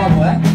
vamos, ¿eh?